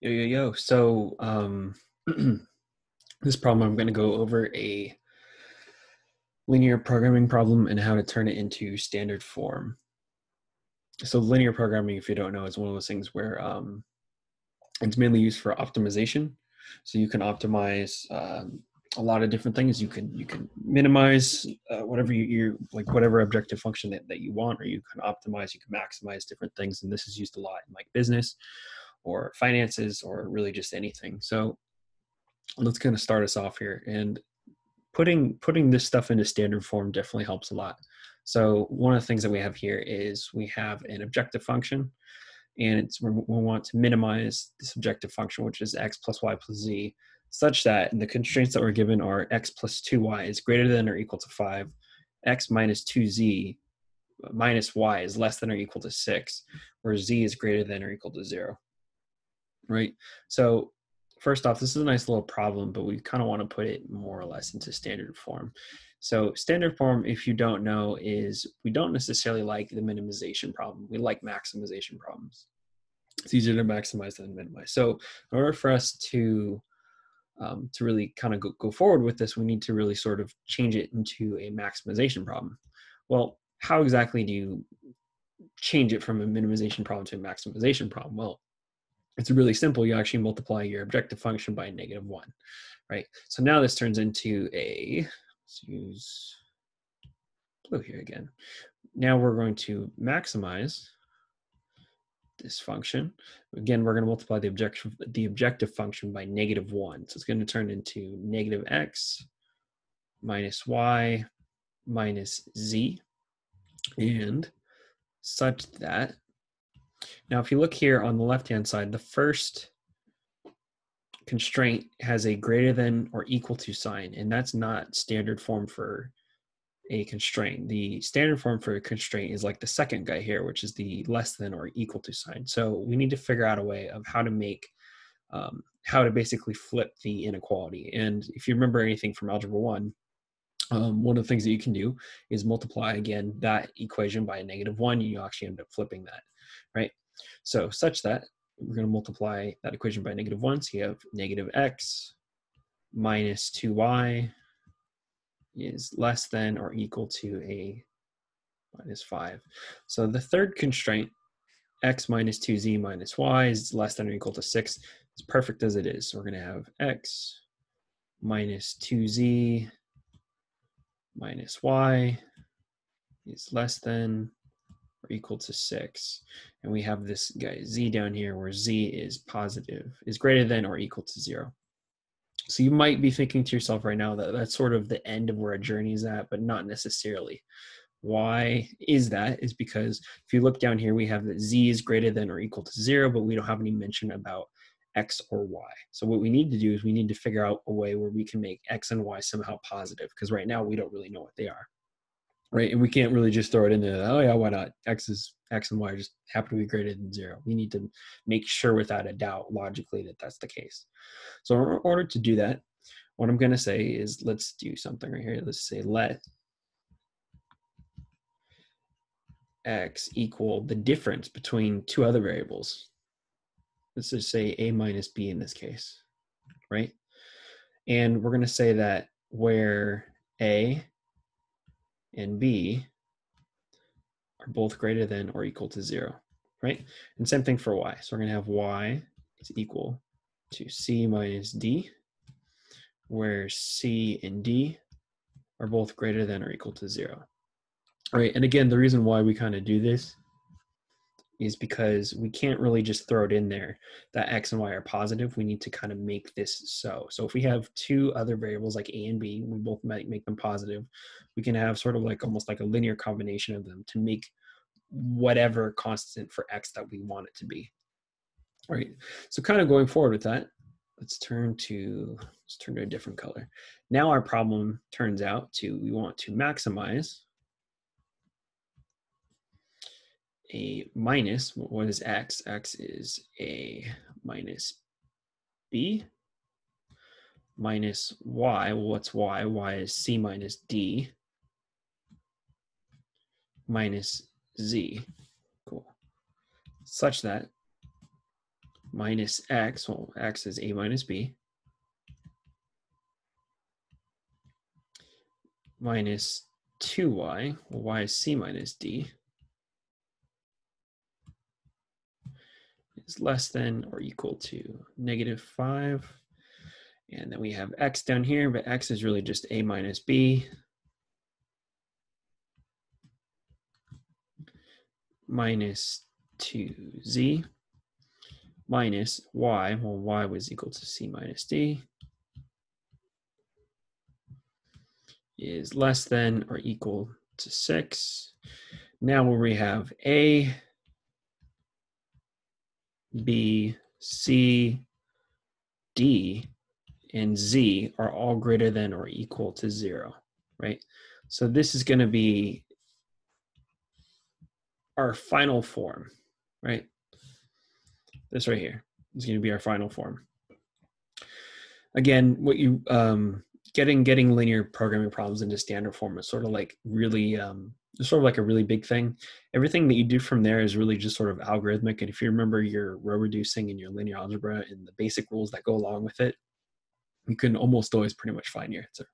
Yo, yo, yo. So, um, this problem, I'm going to go over a linear programming problem and how to turn it into standard form. So, linear programming, if you don't know, is one of those things where um, it's mainly used for optimization. So, you can optimize um, a lot of different things. You can you can minimize uh, whatever you, you like, whatever objective function that, that you want, or you can optimize. You can maximize different things, and this is used a lot in like business or finances or really just anything. So let's kind of start us off here and putting putting this stuff into standard form definitely helps a lot. So one of the things that we have here is we have an objective function and it's we want to minimize this objective function which is x plus y plus z such that the constraints that we're given are x plus 2y is greater than or equal to 5 x minus 2z minus y is less than or equal to 6 where z is greater than or equal to 0 right? So first off, this is a nice little problem, but we kind of want to put it more or less into standard form. So standard form, if you don't know, is we don't necessarily like the minimization problem. We like maximization problems. It's easier to maximize than minimize. So in order for us to um, to really kind of go, go forward with this, we need to really sort of change it into a maximization problem. Well, how exactly do you change it from a minimization problem to a maximization problem? Well, it's really simple. You actually multiply your objective function by negative one, right? So now this turns into a, let's use blue here again. Now we're going to maximize this function. Again, we're going to multiply the objective, the objective function by negative one. So it's going to turn into negative x minus y minus z and such that now, if you look here on the left-hand side, the first constraint has a greater than or equal to sign, and that's not standard form for a constraint. The standard form for a constraint is like the second guy here, which is the less than or equal to sign. So we need to figure out a way of how to make, um, how to basically flip the inequality. And if you remember anything from Algebra 1, um, one of the things that you can do is multiply again that equation by a negative one. And you actually end up flipping that, right? So such that we're going to multiply that equation by negative one. So you have negative x minus 2y is less than or equal to a minus 5. So the third constraint, x minus 2z minus y is less than or equal to 6. It's perfect as it is. So we're going to have x minus 2z minus y is less than equal to 6. And we have this guy z down here where z is positive, is greater than or equal to 0. So you might be thinking to yourself right now that that's sort of the end of where a journey is at, but not necessarily. Why is that? Is because if you look down here, we have that z is greater than or equal to 0, but we don't have any mention about x or y. So what we need to do is we need to figure out a way where we can make x and y somehow positive because right now we don't really know what they are. Right. And we can't really just throw it in there. Oh yeah, why not? X is X and Y just happen to be greater than zero. We need to make sure without a doubt logically that that's the case. So in order to do that, what I'm going to say is let's do something right here. Let's say let x equal the difference between two other variables let's just say a minus b in this case, right? And we're going to say that where a and b are both greater than or equal to zero, right? And same thing for y. So we're going to have y is equal to c minus d, where c and d are both greater than or equal to zero. All right, and again, the reason why we kind of do this is because we can't really just throw it in there that x and y are positive. We need to kind of make this so. So if we have two other variables like a and b, we both might make them positive. We can have sort of like almost like a linear combination of them to make whatever constant for x that we want it to be. All right. So kind of going forward with that, let's turn to let's turn to a different color. Now our problem turns out to we want to maximize a minus, what is x? x is a minus b minus y. Well, what's y? y is c minus d minus z. Cool. Such that minus x, well, x is a minus b, minus 2y, well, y is c minus d, is less than or equal to negative 5. And then we have x down here, but x is really just a minus b. minus 2z minus y, well, y was equal to c minus d, is less than or equal to 6. Now where we have a, b, c, d, and z are all greater than or equal to 0, right? So this is going to be our final form, right? This right here is going to be our final form. Again, what you um, getting getting linear programming problems into standard form is sort of like really um, sort of like a really big thing. Everything that you do from there is really just sort of algorithmic. And if you remember your row reducing and your linear algebra and the basic rules that go along with it, you can almost always pretty much find your answer.